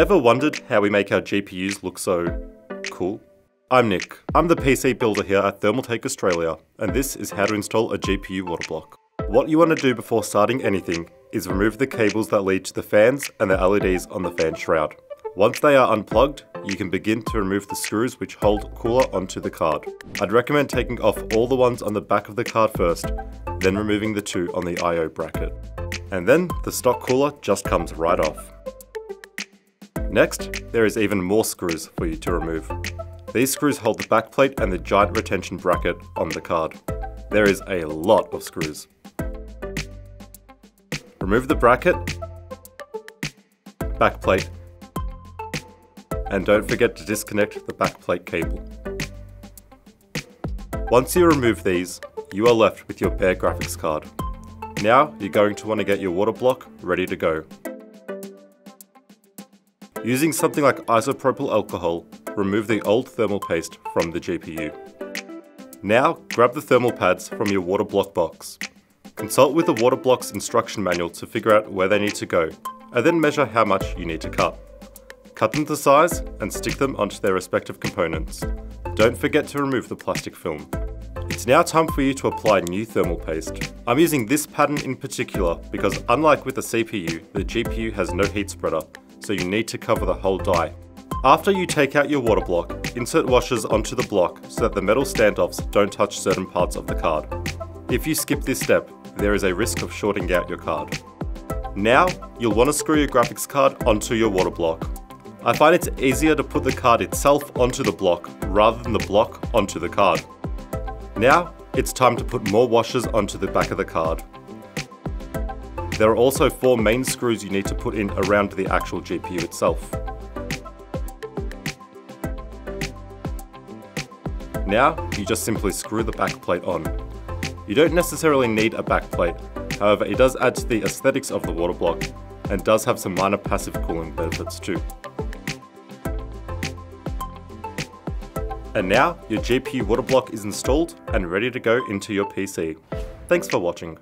Ever wondered how we make our GPUs look so cool? I'm Nick. I'm the PC builder here at Thermaltake Australia, and this is how to install a GPU water block. What you want to do before starting anything is remove the cables that lead to the fans and the LEDs on the fan shroud. Once they are unplugged, you can begin to remove the screws which hold cooler onto the card. I'd recommend taking off all the ones on the back of the card first, then removing the two on the I.O. bracket. And then the stock cooler just comes right off. Next, there is even more screws for you to remove. These screws hold the backplate and the giant retention bracket on the card. There is a lot of screws. Remove the bracket, backplate, and don't forget to disconnect the backplate cable. Once you remove these, you are left with your bare graphics card. Now you're going to want to get your water block ready to go. Using something like isopropyl alcohol, remove the old thermal paste from the GPU. Now, grab the thermal pads from your water block box. Consult with the water block's instruction manual to figure out where they need to go, and then measure how much you need to cut. Cut them to size and stick them onto their respective components. Don't forget to remove the plastic film. It's now time for you to apply new thermal paste. I'm using this pattern in particular because unlike with the CPU, the GPU has no heat spreader, so you need to cover the whole die. After you take out your water block, insert washers onto the block so that the metal standoffs don't touch certain parts of the card. If you skip this step, there is a risk of shorting out your card. Now, you'll want to screw your graphics card onto your water block. I find it's easier to put the card itself onto the block rather than the block onto the card. Now, it's time to put more washers onto the back of the card. There are also four main screws you need to put in around the actual GPU itself. Now, you just simply screw the backplate on. You don't necessarily need a backplate, however it does add to the aesthetics of the water block and does have some minor passive cooling benefits too. And now, your GPU water block is installed and ready to go into your PC. Thanks for watching.